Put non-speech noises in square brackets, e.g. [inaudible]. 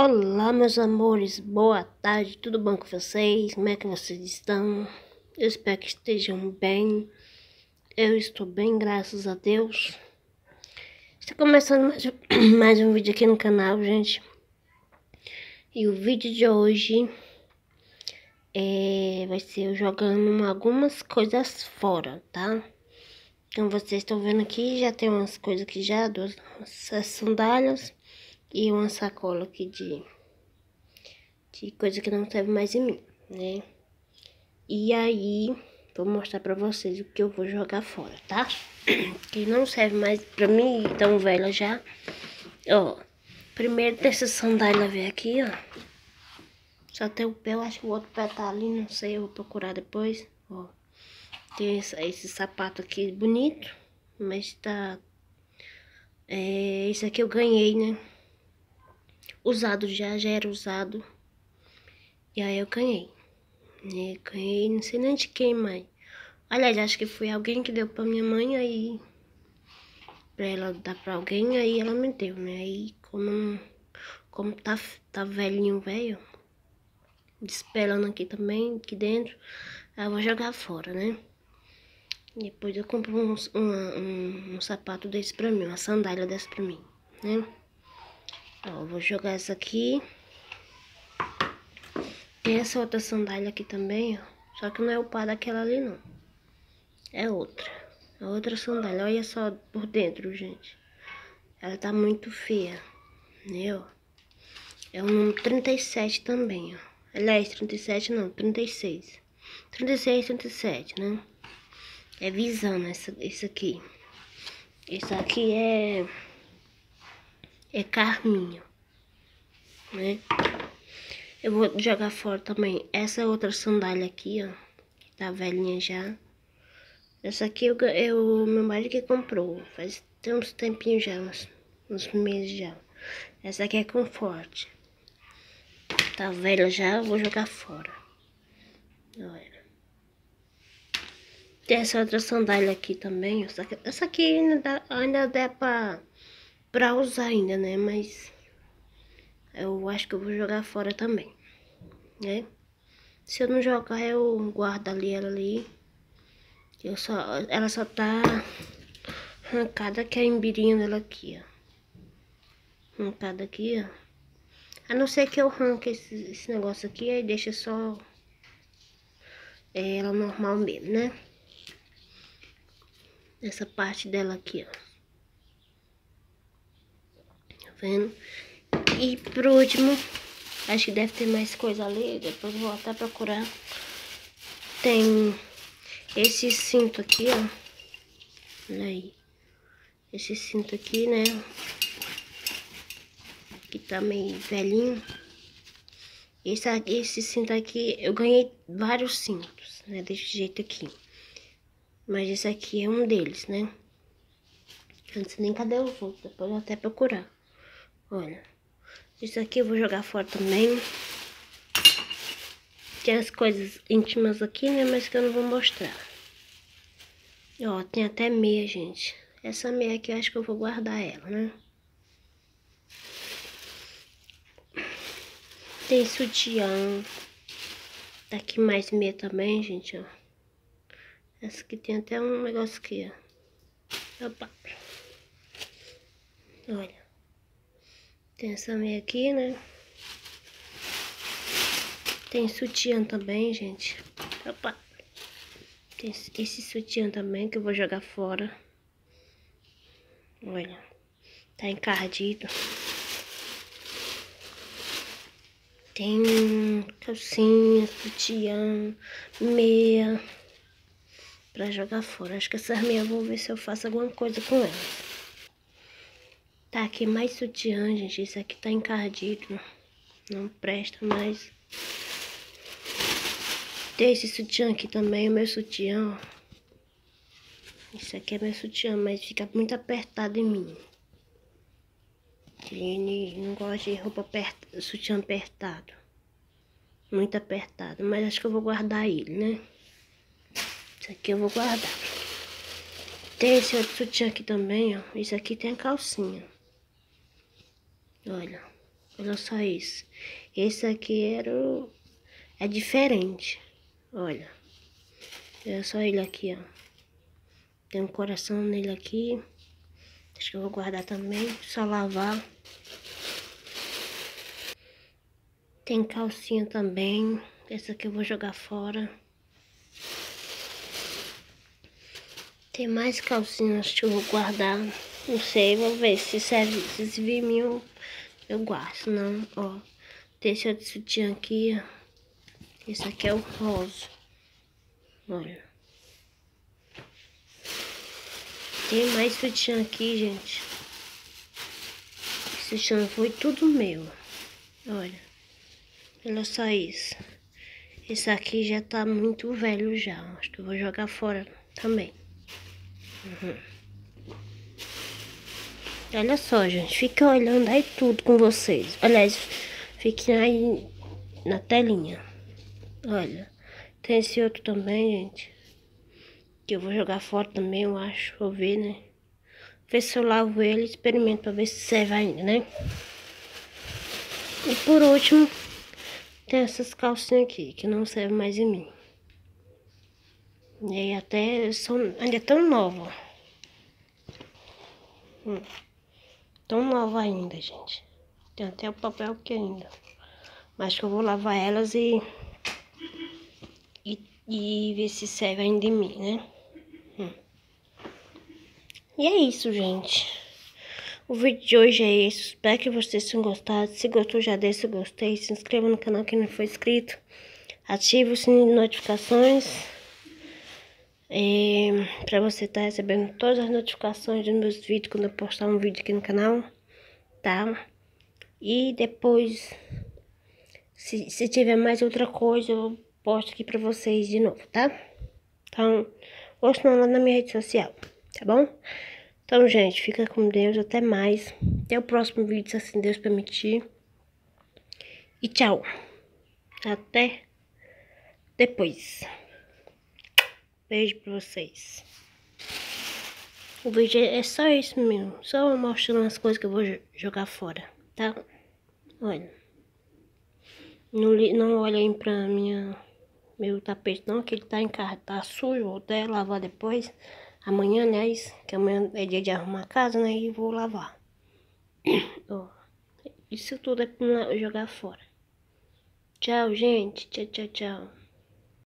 Olá, meus amores, boa tarde, tudo bom com vocês? Como é que vocês estão? Eu espero que estejam bem. Eu estou bem, graças a Deus. Está começando mais, [clears throat] mais um vídeo aqui no canal, gente. E o vídeo de hoje é, vai ser eu jogando algumas coisas fora, tá? Como vocês estão vendo aqui, já tem umas coisas aqui já, duas sandálias e uma sacola aqui de, de coisa que não serve mais em mim, né? E aí, vou mostrar pra vocês o que eu vou jogar fora, tá? [clears throat] Que não serve mais pra mim, tão velha já. Ó, primeiro dessa sandália ver aqui, ó. Só tem o pé, eu acho que o outro pé tá ali, não sei, eu vou procurar depois, ó. Tem esse, esse sapato aqui bonito, mas tá... É, esse aqui eu ganhei, né? Usado já, já era usado. E aí eu ganhei. Né? Ganhei, não sei nem de quem, mãe. Aliás, acho que foi alguém que deu pra minha mãe, aí... Pra ela dar pra alguém, aí ela me deu, né? Aí, como, como tá, tá velhinho, velho, despelando aqui também, aqui dentro, aí eu vou jogar fora, né? Depois eu compro um, um, um, um sapato desse pra mim, uma sandália dessa pra mim, né? Ó, vou jogar essa aqui. Tem essa outra sandália aqui também, ó. Só que não é o par daquela ali, não. É outra. É outra sandália. Olha só por dentro, gente. Ela tá muito feia. Né, ó. É número 37 também, ó. Aliás, 37 não, 36. 36, 37, né? É visão essa, esse aqui. Esse aqui é é carminho, né? Eu vou jogar fora também essa outra sandália aqui, ó, que tá velhinha já. Essa aqui eu, eu meu marido que comprou, faz uns tempinhos já, uns, uns meses já. Essa aqui é conforte. Tá velha já, vou jogar fora. Olha. Tem essa outra sandália aqui também. Essa aqui, essa aqui ainda dá, ainda dá pra pra usar ainda, né? Mas eu acho que eu vou jogar fora também, né? Se eu não jogar, eu guardo ali ela ali. Eu só, ela só tá arrancada que a embirinha dela aqui, ó. Arrancada aqui, ó. A não ser que eu arranque esse, esse negócio aqui, aí deixa só ela normal mesmo, né? Essa parte dela aqui, ó vendo? E por último, acho que deve ter mais coisa ali, depois vou até procurar. Tem esse cinto aqui, ó. Olha aí. Esse cinto aqui, né? Que tá meio velhinho. Esse, esse cinto aqui, eu ganhei vários cintos, né? Desse jeito aqui. Mas esse aqui é um deles, né? Eu não sei nem cadê os outros, depois eu vou até procurar. Olha, isso aqui eu vou jogar fora também. Tem as coisas íntimas aqui, né, mas que eu não vou mostrar. Ó, tem até meia, gente. Essa meia aqui eu acho que eu vou guardar ela, né? Tem sutiã. Tá aqui mais meia também, gente, ó. Essa aqui tem até um negócio aqui, ó. Opa. Olha. Tem essa meia aqui, né? Tem sutiã também, gente. Opa! Tem esse sutiã também que eu vou jogar fora. Olha. Tá encardido. Tem calcinha, sutiã, meia. Pra jogar fora. Acho que essas meias vou ver se eu faço alguma coisa com elas. Tá aqui mais sutiã, gente. Esse aqui tá encardido. Não presta mais. Tem esse sutiã aqui também, o meu sutiã, ó. Esse aqui é meu sutiã, mas fica muito apertado em mim. Ele não gosta de roupa aperta, sutiã apertado. Muito apertado. Mas acho que eu vou guardar ele, né? Esse aqui eu vou guardar. Tem esse outro sutiã aqui também, ó. Esse aqui tem a calcinha. Olha. Olha só isso. Esse aqui era o... É diferente. Olha. Olha só ele aqui, ó. Tem um coração nele aqui. Acho que eu vou guardar também. Só lavar. Tem calcinha também. Essa aqui eu vou jogar fora. Tem mais calcinhas que eu vou guardar. Não sei, vou ver se serve. Se servir mil, eu guardo. Não, ó. Esse outro sutiã aqui, ó. Esse aqui é o rosa. Olha. Tem mais sutiã aqui, gente. Esse sutiã foi tudo meu. Olha. Olha só isso. Esse aqui já tá muito velho já. Acho que eu vou jogar fora também. Uhum. Olha só, gente. Fica olhando aí tudo com vocês. Aliás, fiquem aí na telinha. Olha. Tem esse outro também, gente. Que eu vou jogar fora também, eu acho. Vou ver, né? Ver se eu lavo ele experimento pra ver se serve ainda, né? E por último, tem essas calcinhas aqui, que não servem mais em mim. E até são ainda é tão nova. Hum. Tão nova ainda, gente. Tem até o papel aqui ainda. Mas que eu vou lavar elas e, e, e ver se serve ainda em mim, né? Hum. E é isso, gente. O vídeo de hoje é esse. Espero que vocês tenham gostado. Se gostou, já deixa o gostei. Se inscreva no canal quem não for inscrito. Ative o sininho de notificações. Para você estar tá recebendo todas as notificações dos meus vídeos quando eu postar um vídeo aqui no canal. Tá? E depois, se, se tiver mais outra coisa, eu posto aqui pra vocês de novo, tá? Então, ou não lá na minha rede social, tá bom? Então, gente, fica com Deus. Até mais. Até o próximo vídeo, se assim Deus permitir. E tchau. Até depois. Beijo pra vocês. O vídeo é só isso mesmo. Só mostrando as coisas que eu vou jogar fora, tá? Olha. Não, não olhem pra minha, meu tapete não, que ele tá em casa. Tá sujo, vou até lavar depois. Amanhã, aliás, que amanhã é dia de arrumar a casa, né? E vou lavar. [coughs] Isso tudo é pra jogar fora. Tchau, gente. Tchau, tchau, tchau.